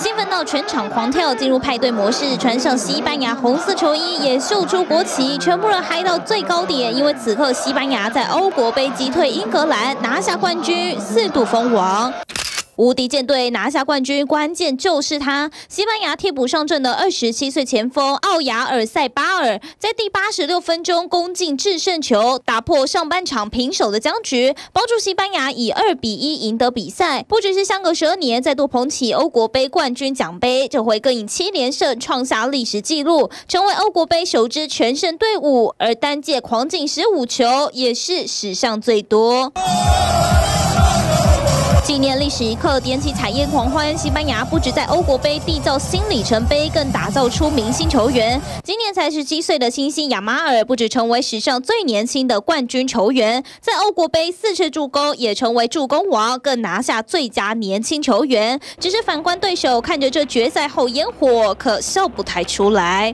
兴奋到全场狂跳，进入派对模式，穿上西班牙红色球衣，也秀出国旗，全部人嗨到最高点。因为此刻西班牙在欧国杯击退英格兰，拿下冠军，四度封王。无敌舰队拿下冠军，关键就是他。西班牙替补上阵的二十七岁前锋奥亚尔塞巴尔，在第八十六分钟攻进制胜球，打破上半场平手的僵局，帮助西班牙以二比一赢得比赛。不只是相隔十二年再度捧起欧国杯冠军奖杯，这回更以七连胜创下历史纪录，成为欧国杯首支全胜队伍。而单届狂进十五球，也是史上最多。纪念历史一刻，点起彩烟狂欢。西班牙不止在欧国杯缔造新里程碑，更打造出明星球员。今年才十七岁的新星亚马尔，不止成为史上最年轻的冠军球员，在欧国杯四次助攻，也成为助攻王，更拿下最佳年轻球员。只是反观对手，看着这决赛后烟火，可笑不太出来。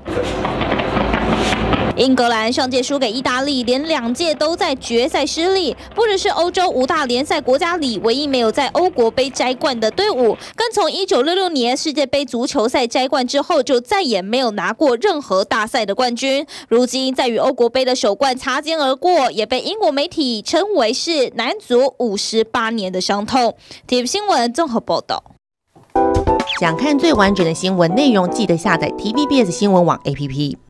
英格兰上届输给意大利，连两届都在决赛失利。不只是欧洲五大联赛国家里唯一没有在欧国杯摘冠的队伍，更从1966年世界杯足球赛摘冠之后，就再也没有拿过任何大赛的冠军。如今在与欧国杯的首冠擦肩而过，也被英国媒体称为是男足五十八年的伤痛。体育新闻综合报道。想看最完整的新闻内容，记得下载 TVBS 新闻网 APP。